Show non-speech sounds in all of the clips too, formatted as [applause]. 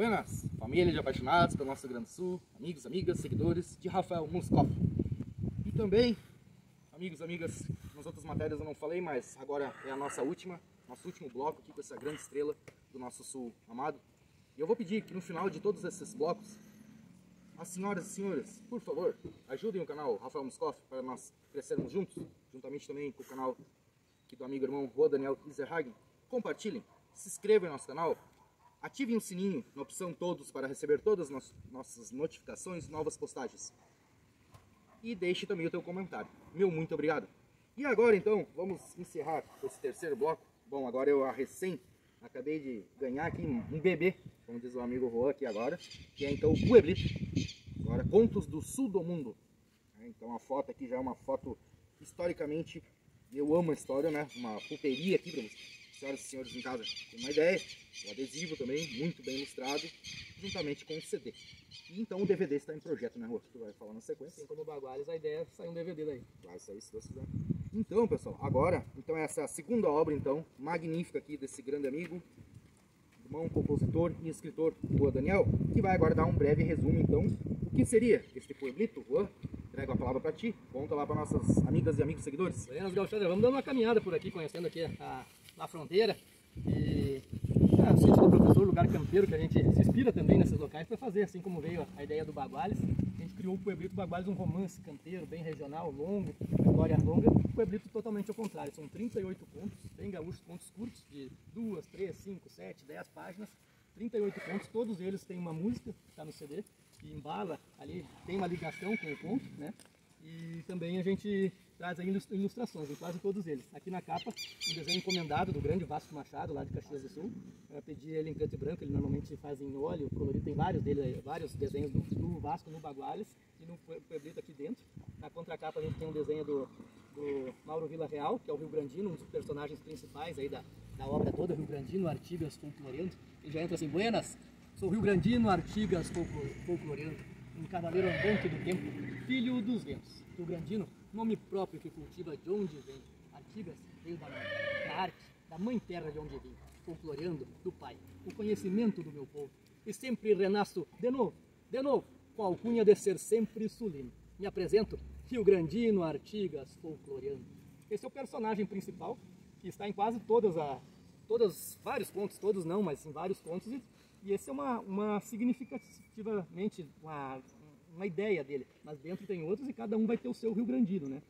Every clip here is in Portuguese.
Buenas, família de apaixonados pelo nosso Grande Sul, amigos, amigas, seguidores de Rafael Muscoff. E também, amigos, amigas, nas outras matérias eu não falei, mas agora é a nossa última, nosso último bloco aqui com essa grande estrela do nosso sul amado. E eu vou pedir que no final de todos esses blocos, as senhoras e senhores, por favor, ajudem o canal Rafael Muscoff para nós crescermos juntos, juntamente também com o canal do amigo irmão Rua Daniel Iserhagen. Compartilhem, se inscrevam em nosso canal, Ativem o sininho na opção todos para receber todas as nossas notificações, novas postagens. E deixe também o teu comentário. Meu muito obrigado. E agora então, vamos encerrar esse terceiro bloco. Bom, agora eu a recém acabei de ganhar aqui um bebê, como diz o amigo Juan aqui agora, que é então o Pueblito. Agora, Contos do Sul do Mundo. É, então a foto aqui já é uma foto historicamente, eu amo a história, né? Uma pulperia aqui para vocês senhoras e senhores em casa tem uma ideia, o adesivo também, muito bem ilustrado, juntamente com o CD. E então o DVD está em projeto, né, Rô? Tu vai falar na sequência. Assim como o Baguales, a ideia é sair um DVD daí. Vai sair, se Deus quiser. Então, pessoal, agora, então essa é a segunda obra, então, magnífica aqui desse grande amigo, irmão, compositor e escritor, Juan Daniel, que vai aguardar um breve resumo, então, o que seria este pueblito, Juan? Entrego a palavra para ti, conta lá para nossas amigas e amigos seguidores. Buenas, Gauchada, vamos dar uma caminhada por aqui, conhecendo aqui a na fronteira. E é, o sítio do professor, lugar campeiro, que a gente se inspira também nesses locais para fazer, assim como veio a ideia do Baguales. A gente criou o Pueblito Baguales, um romance campeiro, bem regional, longo, história longa. O Pueblito totalmente ao contrário, são 38 contos, bem gaúchos, contos curtos, de 2, 3, 5, 7, 10 páginas. 38 contos, todos eles têm uma música, que está no CD, que embala ali, tem uma ligação com o conto, né? E também a gente traz aí ilustrações em quase todos eles. Aqui na capa, um desenho encomendado do grande Vasco Machado, lá de Caxias do Sul. Eu pedi ele em preto e branco, ele normalmente faz em óleo, colorido, tem vários dele, vários desenhos do, do Vasco no Baguales e no Pueblito aqui dentro. Na contracapa a gente tem um desenho do, do Mauro Vila Real, que é o Rio Grandino, um dos personagens principais aí da, da obra toda, Rio Grandino, Artigas, Folcloreando. Ele já entra assim, buenas, sou Rio Grandino, Artigas, Folcloreando, um cavaleiro andante do tempo, filho dos ventos. Rio Grandino nome próprio que cultiva de onde vem. Artigas veio da, da arte, da mãe terra de onde vim, folcloreando do pai, o conhecimento do meu povo. E sempre renasço de novo, de novo, com a alcunha de ser sempre sulino. Me apresento, Rio Grandino, Artigas, folcloreando. Esse é o personagem principal, que está em quase todas a, todas, vários contos, todos não, mas em vários contos, e, e esse é uma, uma significativamente, uma, uma ideia dele, mas dentro tem outros e cada um vai ter o seu Rio Grandino, né?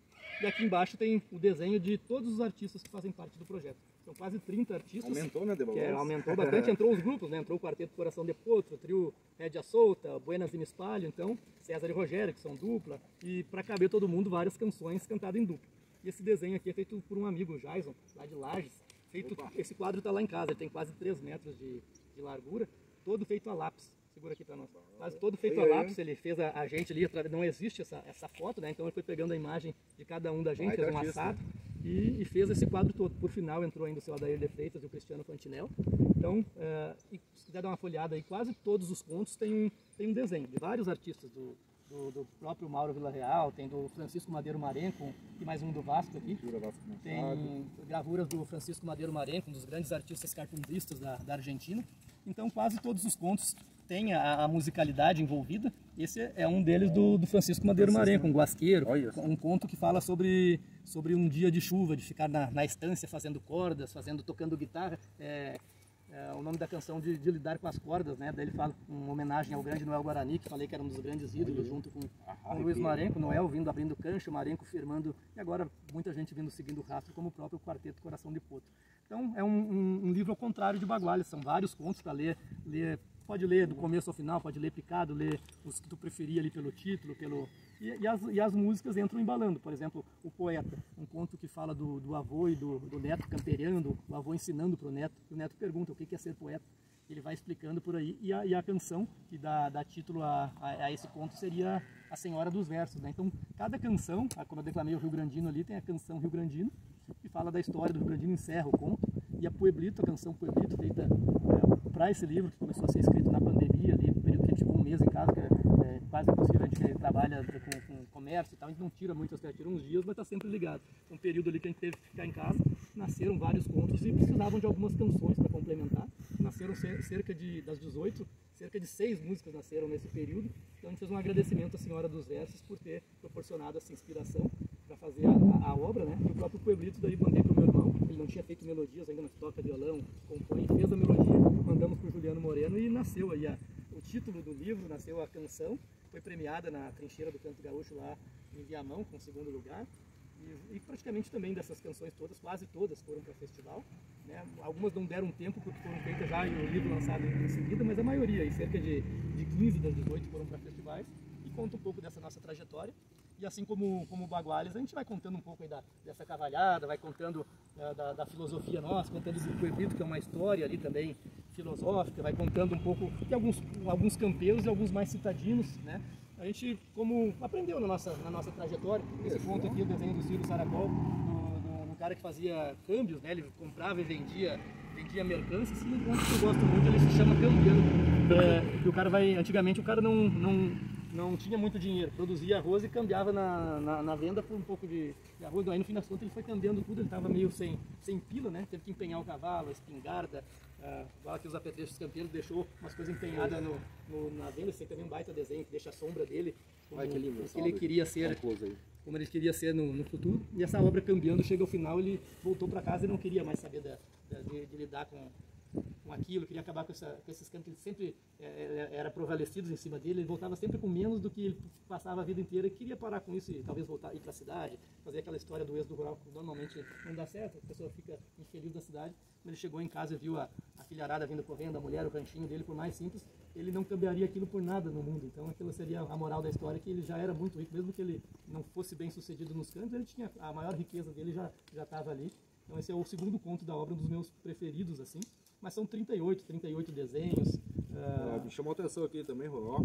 E aqui embaixo tem o desenho de todos os artistas que fazem parte do projeto. São quase 30 artistas. Aumentou, né, que é, Aumentou [laughs] bastante, entrou os grupos, né? Entrou o Quarteto Coração de Potro, o trio Rédia Solta, Buenas e Espalho, então, César e Rogério, que são dupla, e para caber todo mundo, várias canções cantadas em dupla. E esse desenho aqui é feito por um amigo, Jason, lá de Lages. Feito, esse quadro está lá em casa, ele tem quase 3 metros de, de largura, todo feito a lápis segura aqui para nós. Quase todo feito a lápis, ele fez a, a gente ali, não existe essa, essa foto, né? Então ele foi pegando a imagem de cada um da gente, fez um assado e, e, fez esse quadro todo. Por final entrou ainda o seu Adair de Freitas e o Cristiano Fantinel. Então, uh, se quiser dar uma folhada aí, quase todos os contos têm um, têm um desenho de vários artistas, do, do, do, próprio Mauro Villarreal, tem do Francisco Madeiro Marenco e mais um do Vasco aqui. Tem gravuras do Francisco Madeiro Marenco, um dos grandes artistas cartunzistas da, da Argentina. Então quase todos os contos tem a, a, musicalidade envolvida. Esse é um deles do, do Francisco Madeiro Marenco, um guasqueiro, um conto que fala sobre, sobre um dia de chuva, de ficar na, na estância fazendo cordas, fazendo tocando guitarra. É, é, o nome da canção de, de, lidar com as cordas, né? Daí ele fala uma homenagem ao grande Noel Guarani, que falei que era um dos grandes ídolos, junto com, com o Luiz Marenco, Noel vindo abrindo cancho, Marenco firmando, e agora muita gente vindo seguindo o rastro, como o próprio Quarteto Coração de Potro. Então é um, um, um livro ao contrário de Baguales, são vários contos para ler, ler pode ler do começo ao final, pode ler picado, ler os que tu preferir ali pelo título, pelo e, e, as, e as músicas entram embalando. Por exemplo, o poeta, um conto que fala do, do avô e do, do neto campeando, o avô ensinando para o neto, o neto pergunta o que é ser poeta. Ele vai explicando por aí, e a, e a canção que dá, dá título a, a, a, esse conto seria A Senhora dos Versos. Né? Então, cada canção, como eu declamei o Rio Grandino ali, tem a canção Rio Grandino, que fala da história do Rio Grandino, encerra o conto, e a Pueblito, a canção Pueblito, feita é, para esse livro, que começou a ser escrito na pandemia, ali, no período gente ficou um mês em casa, que é, é quase impossível, a gente trabalha com, com, comércio e tal, a gente não tira muito, até tira uns dias, mas está sempre ligado. Um período ali que a gente teve que ficar em casa, nasceram vários contos e precisavam de algumas canções para complementar. Nasceram cerca de, das 18, cerca de seis músicas nasceram nesse período. Então a gente fez um agradecimento à Senhora dos Versos por ter proporcionado essa inspiração para fazer a, a, a, obra, né? E o próprio Pueblito daí mandei para o meu irmão, ele não tinha feito melodias ainda, mas toca violão, compõe, fez a melodia, mandamos para o Juliano Moreno e nasceu aí a, o título do livro, nasceu a canção, foi premiada na trincheira do Canto Gaúcho lá em Viamão, com segundo lugar. E, e, praticamente também dessas canções todas, quase todas foram para festival. Né? Algumas não deram tempo porque foram feitas já e o livro lançado em, seguida, mas a maioria, cerca de, de 15 das 18 foram para festivais. E conta um pouco dessa nossa trajetória. E assim como, como o Baguales, a gente vai contando um pouco aí da, dessa cavalhada, vai contando uh, da, da, filosofia nossa, contando do Coebrito, que é uma história ali também filosófica, vai contando um pouco de alguns, alguns campeiros e alguns mais citadinos, né? A gente, como aprendeu na nossa, na nossa trajetória, esse ponto aqui, o desenho do Ciro Saracol, do, do, do, cara que fazia câmbios, né? Ele comprava e vendia, vendia mercâncias, e um ponto que eu gosto muito, ele se chama cambiando. É, que o cara vai, antigamente o cara não, não não tinha muito dinheiro, produzia arroz e cambiava na, na, na, venda por um pouco de, de, arroz. Aí no fim das contas ele foi cambiando tudo, ele estava meio sem, sem pila, né? Teve que empenhar o cavalo, a espingarda, igual aqui os apetrechos campeiros, deixou umas coisas empenhadas no, no, na venda. Esse também é um baita desenho que deixa a sombra dele, como, que lindo, que ele queria ser. Como ele queria ser no, no, futuro. E essa obra cambiando chega ao final, ele voltou para casa e não queria mais saber da, da, de, de lidar com, com aquilo, queria acabar com, essa, com esses campos que ele sempre é, é, era provalecidos em cima dele, ele voltava sempre com menos do que ele passava a vida inteira e queria parar com isso e talvez voltar ir para a cidade, fazer aquela história do êxodo rural que normalmente não dá certo, a pessoa fica infeliz da cidade. Quando ele chegou em casa e viu a, a filharada vindo correndo, a mulher, o ranchinho dele, por mais simples, ele não cambiaria aquilo por nada no mundo. Então aquilo seria a moral da história, que ele já era muito rico, mesmo que ele não fosse bem sucedido nos campos, ele tinha a maior riqueza dele já estava ali. Então esse é o segundo conto da obra, um dos meus preferidos assim mas são 38, 38 desenhos. Uh... me chamou a atenção aqui também, ó,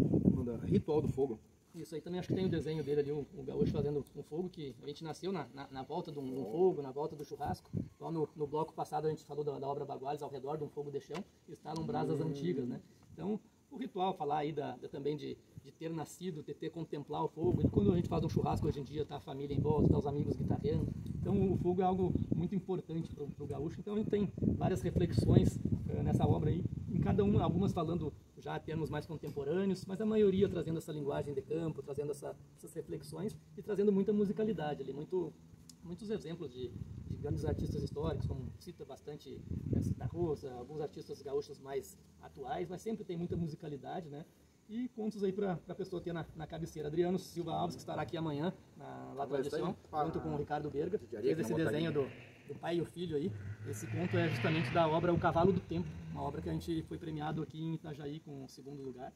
Ritual do Fogo. Isso aí também acho que tem o desenho dele ali, o, o gaúcho fazendo um fogo, que a gente nasceu na, na, na volta de um, um, fogo, na volta do churrasco. Então no, no bloco passado a gente falou da, da, obra Baguales, ao redor de um fogo de chão, estalam brasas hum. antigas, né? Então o ritual, falar aí da, da também de, de ter nascido, de ter contemplar o fogo. E quando a gente faz um churrasco hoje em dia, tá a família em volta, tá os amigos guitarreando. Então o fogo é algo muito importante para o gaúcho. Então a gente tem várias reflexões uh, nessa obra aí, em cada uma, algumas falando já termos mais contemporâneos, mas a maioria trazendo essa linguagem de campo, trazendo essa, essas reflexões e trazendo muita musicalidade ali, muito, muitos exemplos de, grandes artistas históricos, como cita bastante é, Cita Rosa, alguns artistas gaúchos mais atuais, mas sempre tem muita musicalidade, né? E contos aí para a pessoa ter na, na cabeceira. Adriano Silva Alves, que estará aqui amanhã na La Tradição, junto com o Ricardo Berga, fez esse desenho do, do pai e o filho aí. Esse conto é justamente da obra O Cavalo do Tempo, uma obra que a gente foi premiado aqui em Itajaí com o segundo lugar.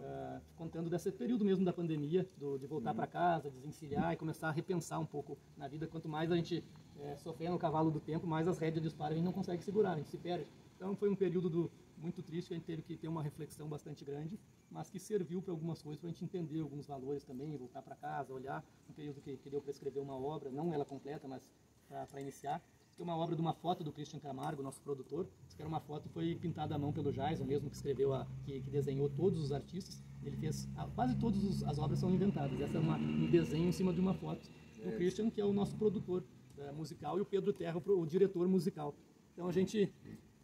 Uh, contando desse período mesmo da pandemia, do, de voltar uhum. para casa, desencilhar e começar a repensar um pouco na vida. Quanto mais a gente é, sofrer no cavalo do tempo, mais as rédeas disparam e a gente não consegue segurar, a gente se perde. Então foi um período do, muito triste que a gente teve que ter uma reflexão bastante grande, mas que serviu para algumas coisas, para a gente entender alguns valores também, voltar para casa, olhar um período que, que deu para escrever uma obra, não ela completa, mas para iniciar. Tem uma obra de uma foto do Christian Camargo, nosso produtor, que era uma foto que foi pintada à mão pelo Jais, o mesmo que escreveu, a, que, que desenhou todos os artistas. Ele fez, a, quase todas as obras são inventadas. Essa é uma, um desenho em cima de uma foto do Christian, que é o nosso produtor é, musical, e o Pedro Terra, o, diretor musical. Então a gente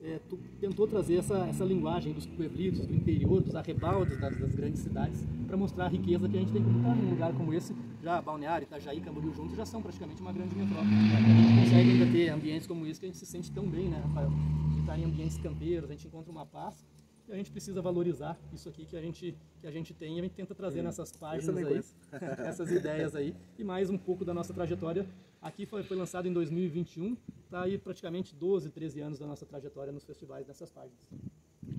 é, tentou trazer essa, essa linguagem dos pueblitos, do interior, dos arrebaldes das, das grandes cidades, para mostrar a riqueza que a gente tem como estar num lugar como esse, já Balneário, Itajaí, Camboriú juntos, já são praticamente uma grande metrópole. A gente consegue ainda ter ambientes como esse que a gente se sente tão bem, né, Rafael? De estar em ambientes campeiros, a gente encontra uma paz e a gente precisa valorizar isso aqui que a gente, que a gente tem e a gente tenta trazer nessas páginas aí, [laughs] essas ideias aí, e mais um pouco da nossa trajetória Aqui foi, foi lançado em 2021, está aí praticamente 12, 13 anos da nossa trajetória nos festivais nessas páginas.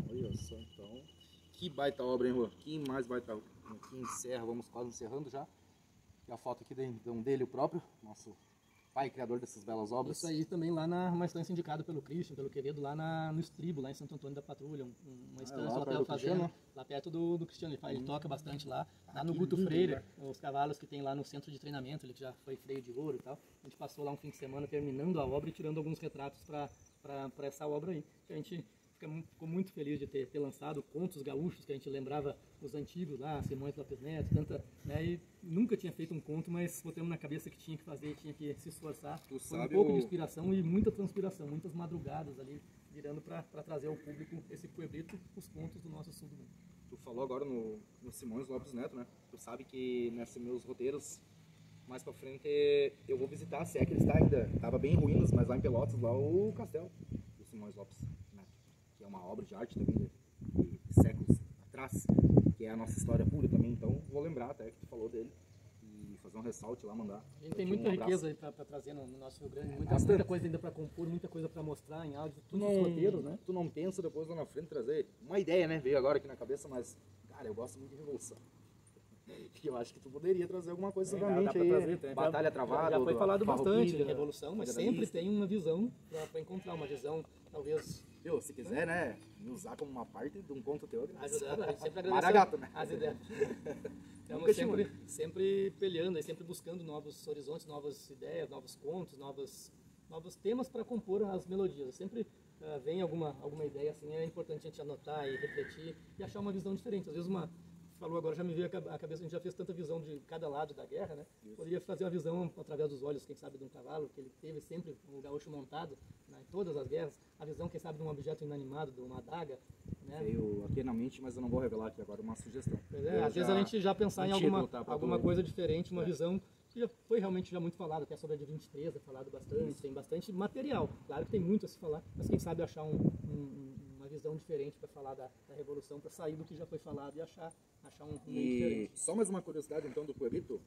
Olha só, então. Que baita obra, hein, Rô? Que mais baita que encerra, vamos quase encerrando já. A foto aqui dele o próprio, nosso pai criador dessas belas obras. Isso aí também lá na uma estância indicada pelo Christian, pelo Quevedo, lá na, no Estribo, lá em Santo Antônio da Patrulha, um, uma estância, ah, hotel fazenda, lá perto do, do Cristiano, ele, ele toca bastante lá. Lá no Guto lindo, Freire, né? os cavalos que tem lá no centro de treinamento, ele já foi freio de ouro e tal. A gente passou lá um fim de semana terminando a obra e tirando alguns retratos para essa obra aí. Que a gente ficou muito feliz de ter, ter, lançado contos gaúchos que a gente lembrava os antigos lá, Simões Lopes Neto, tanta, né, e nunca tinha feito um conto, mas botamos na cabeça que tinha que fazer, tinha que se esforçar. Tu Foi um pouco o... de inspiração e muita transpiração, muitas madrugadas ali, virando para trazer ao público esse pueblito, os contos do nosso sul do mundo. tu falou agora no, no Simões Lopes Neto, né? Tu sabe que nesses meus roteiros, mais pra frente, eu vou visitar, se é que ele está ainda, tava bem em ruínas, mas lá em Pelotas, lá o castelo do Simões Lopes que é uma obra de arte também de, de, séculos atrás, que é a nossa história pura também, então vou lembrar até que tu falou dele e fazer um ressalte lá, mandar. A gente tem Um muita abraço. riqueza aí pra, pra trazer no, no nosso Rio Grande, muita, Bastante. muita coisa ainda pra compor, muita coisa pra mostrar em áudio, Tu todos não, os roteiros, né? tu não pensa depois lá na frente trazer uma ideia, né? Veio agora aqui na cabeça, mas, cara, eu gosto muito de revolução. E [laughs] eu acho que tu poderia trazer alguma coisa Dá- sobre a dá mente pra aí. trazer, tem- Batalha já- travada. Já foi do- falado bastante de revolução, mas sempre tem uma visão pra encontrar, uma visão talvez Se quiser, né, me usar como uma parte de um conto teu. eu agradeço. ajudar, a gente sempre agradece Maragato, né? as ideias. [laughs] Estamos sempre, sempre peleando sempre buscando novos horizontes, novas ideias, novos contos, novos, novos temas para compor as melodias. Sempre ah, vem alguma, alguma ideia assim, é importante a gente anotar e refletir e achar uma visão diferente. Às vezes uma falou agora já me veio a ca- a cabeça, a gente já fez tanta visão de cada lado da guerra, né? Poderia fazer uma visão através dos olhos, quem sabe, de um cavalo, que ele teve sempre um gaúcho montado né, em todas as guerras. A visão, quem sabe, de um objeto inanimado, de uma adaga, né? Veio aqui na mente, mas eu não vou revelar aqui agora uma sugestão. É, às vezes a gente já pensar em um alguma, tá, alguma coisa diferente, uma É. visão que já foi realmente já muito falado, até sobre a de 23 é falado bastante, tem bastante material. Claro que tem muito a se falar, mas quem sabe achar um- um- uma visão diferente para falar da, da revolução, para sair do que já foi falado e achar, achar um, um E diferente. só mais uma curiosidade então do Pueblito.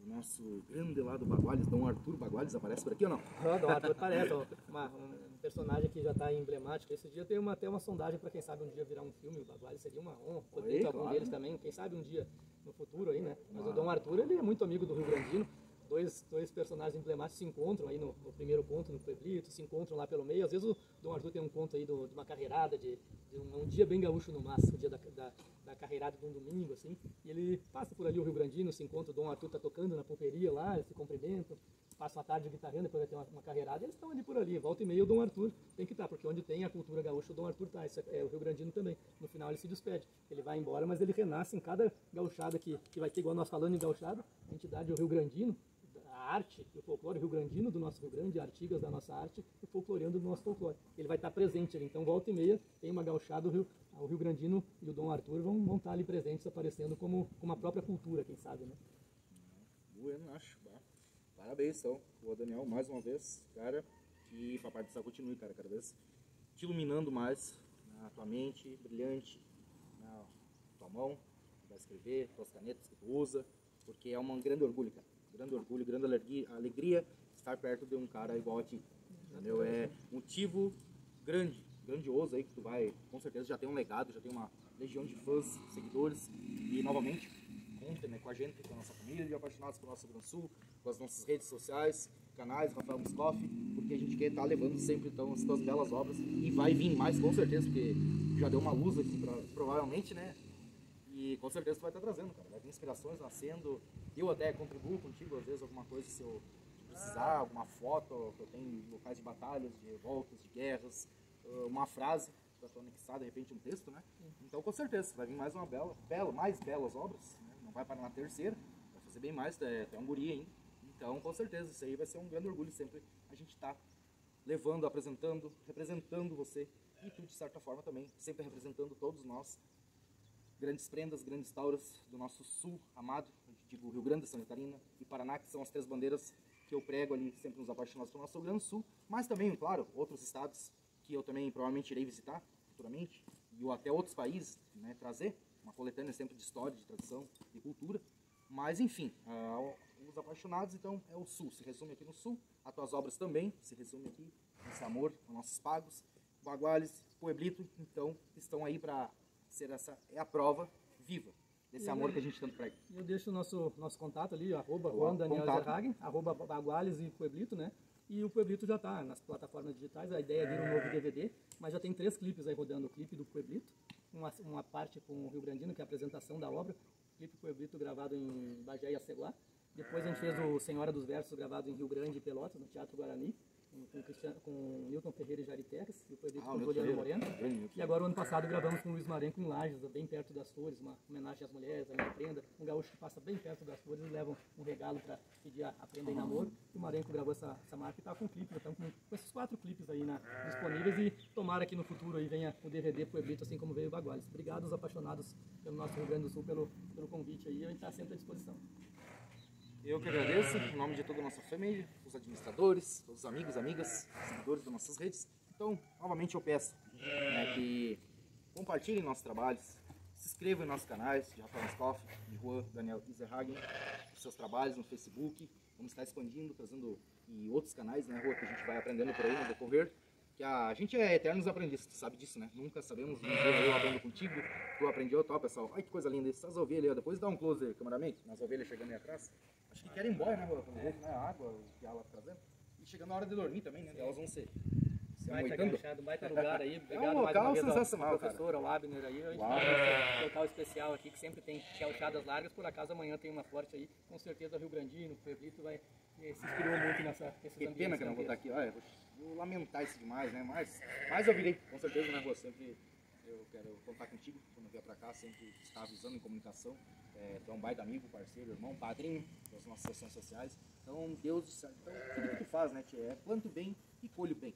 O nosso grande lá do Baguales, Dom Arthur Baguales, aparece por aqui ou não? Ah, [laughs] Dom Arthur parece ó, uma- um personagem que já está emblemático. Esse dia tem uma, até uma sondagem para quem sabe um dia virar um filme. O Baguales seria uma honra. Poder ter algum claro. deles também, quem sabe um dia no futuro aí, né? Mas o Dom Arthur ele é muito amigo do Rio Grandino. Dois, dois personagens emblemáticos se encontram aí no, no primeiro conto, no Pueblito, se encontram lá pelo meio. Às vezes o Dom Arthur tem um conto aí do- de uma carreirada, de, de um, um dia bem gaúcho no massa, o dia da, da, da carreirada de um domingo, assim. E ele passa por ali o Rio Grandino, se encontra, o Dom Arthur tá tocando na pulperia lá, eles se cumprimentam passa uma tarde guitarrando, depois vai ter uma, uma carreirada, eles estão ali por ali. Volta e meia o Dom Arthur tem que estar, porque onde tem a cultura gaúcha, o Dom Arthur tá. É, é o Rio Grandino também. No final ele se despede. Ele vai embora, mas ele renasce em cada gauchada que, que vai ter, igual nós falando em gauchada, a entidade o Rio Grandino, arte, o folclore Rio Grandino do nosso Rio Grande, artigas da nossa arte, e folcloreando do nosso folclore. Ele vai estar presente ali. Então, volta e meia, tem uma gauchada, o Rio, o Rio Grandino e o Dom Arthur vão, vão estar ali presentes, aparecendo como, como a própria cultura, quem sabe, né? Bueno, acho. Parabéns, então. O Daniel, mais uma vez, cara. E Papai do Céu continue, cara, cada vez te iluminando mais na tua mente, brilhante, na tua mão, que vai escrever, tuas canetas que tu usa, porque é um grande orgulho, cara. Grande orgulho, grande alegria, estar perto de um cara igual a ti. Entendeu? É motivo grande, grandioso aí que tu vai, com certeza já tem um legado, já tem uma legião de fãs, seguidores. E novamente, contem né, com a gente, com a nossa família de apaixonados pelo nosso Rio Grande Sul, com as nossas redes sociais, canais, Rafael Muscoff, porque a gente quer estar levando sempre então as tuas belas obras e vai vir mais com certeza, porque já deu uma luz aqui, pra, provavelmente, né? E com certeza tu vai estar trazendo, cara. Vai ter inspirações nascendo. Eu até contribuo contigo, às vezes, alguma coisa se eu precisar, alguma foto que eu tenho em locais de batalhas, de revoltas, de guerras, uh, uma frase para tu anexar, de repente, um texto, né? Então, com certeza, vai vir mais uma bela, bela mais belas obras. Né? Não vai parar na terceira, vai fazer bem mais, até, até um guri ainda. Então, com certeza, isso aí vai ser um grande orgulho sempre a gente estar levando, apresentando, representando você e tu, de certa forma, também, sempre representando todos nós grandes prendas, grandes tauras do nosso sul amado, digo Rio Grande, Santa Catarina e Paraná, que são as três bandeiras que eu prego ali, sempre nos apaixonados pelo nosso Rio Grande do Sul, mas também, claro, outros estados que eu também provavelmente irei visitar futuramente, e ou até outros países, né, trazer uma coletânea sempre de história, de tradição, de cultura, mas enfim, ah, os apaixonados, então, é o sul, se resume aqui no sul, as tuas obras também se resume aqui, esse amor aos nossos pagos, Baguales, Pueblito, então, estão aí para ser essa, é a prova viva desse amor que a gente tanto prega. Eu deixo o nosso, nosso contato ali, arroba Juan Daniel. Zerhagen, arroba Baguales e Pueblito, né? E o Pueblito já está nas plataformas digitais, a ideia é vir um novo DVD, mas já tem três clipes aí rodando, o clipe do Pueblito, uma, uma parte com o Rio Grandino, que é a apresentação da obra, o clipe Pueblito gravado em Bagé e Aceguá, depois a gente fez o Senhora dos Versos gravado em Rio Grande e Pelotas, no Teatro Guarani, com, com Luciano, com o Newton Ferreira e Jari Tex, e o Pedrito Ah, o com Newton Juliano. Moreno. E agora, o ano passado, gravamos com o Luiz Marenco em Lages, bem perto das flores, uma homenagem às mulheres, a minha prenda. Um gaúcho que passa bem perto das flores e leva um regalo para pedir a, a prenda em namoro. E o Marenco gravou essa, essa marca e está com clipe, então com, com esses quatro clipes aí na, disponíveis. E tomara que no futuro aí venha o DVD Pueblito, assim como veio o Baguales. Obrigado aos apaixonados pelo nosso Rio Grande do Sul pelo, pelo convite aí, a gente está sempre à disposição. Eu que agradeço, em nome de toda a nossa família, os administradores, todos os amigos, amigas, seguidores das nossas redes. Então, novamente eu peço né, que compartilhem nossos trabalhos, se inscrevam em nossos canais, de Rafael Scoff, de Juan Daniel Iserhagen, os seus trabalhos no Facebook. Vamos estar expandindo, trazendo e outros canais, né, Rua, que a gente vai aprendendo por aí no decorrer. Que a gente é eternos aprendizes, tu sabe disso, né? Nunca sabemos, dia eu aprendo contigo, tu aprendeu, tal, pessoal. Ai, que coisa linda, essas ovelhas. Depois dá um close aí, cameraman, nas ovelhas chegando aí atrás. Acho que querem ir embora, né? Quando vê, né, a água que ela tá trazendo. E chegando a hora de dormir também, né? Elas vão ser, se Baita amoitando. agachado, baita lugar aí. Obrigado É um mais local uma vez ao- sensacional, ao cara. professor, ao Abner aí. A gente Uau. tem esse local especial aqui que sempre tem chalchadas largas. Por acaso amanhã tem uma forte aí. Com certeza Rio Grandino, Pueblito vai eh, se inspirou muito nessa nesses Que pena que eu não vou estar aqui. Olha, vou, lamentar isso demais, né? Mas, mas eu virei, com certeza, né, Rua? Sempre eu quero contar contigo quando vier pra cá, sempre estar avisando em comunicação. É, tu é um baita amigo, parceiro, irmão, padrinho das nossas sessões sociais. Então, Deus do céu, então, tudo que tu faz, né, tia, é planto bem e colho bem.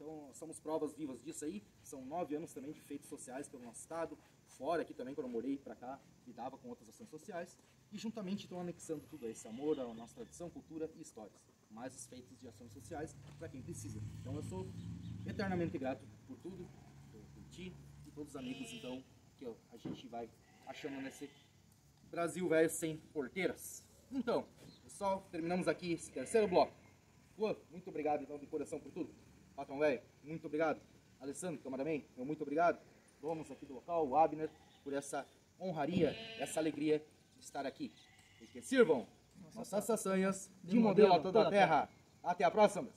Então, somos provas vivas disso aí. São nove anos também de feitos sociais pelo nosso estado. Fora aqui também, quando eu morei pra cá, lidava com outras ações sociais. E juntamente estão anexando tudo esse amor à nossa tradição, cultura e histórias. Mais os feitos de ações sociais para quem precisa. Então, eu sou eternamente grato por tudo, por, por ti e todos os amigos, então, que ó, a gente vai achando nesse Brasil velho sem porteiras. Então, pessoal, terminamos aqui esse terceiro bloco. Juan, muito obrigado então de coração por tudo. Patrão velho, muito obrigado. Alessandro, cameraman, meu muito obrigado. Donos aqui do local, o Abner, por essa honraria, essa alegria de estar aqui. E que sirvam nossas façanhas de modelo a toda a terra. Até a próxima.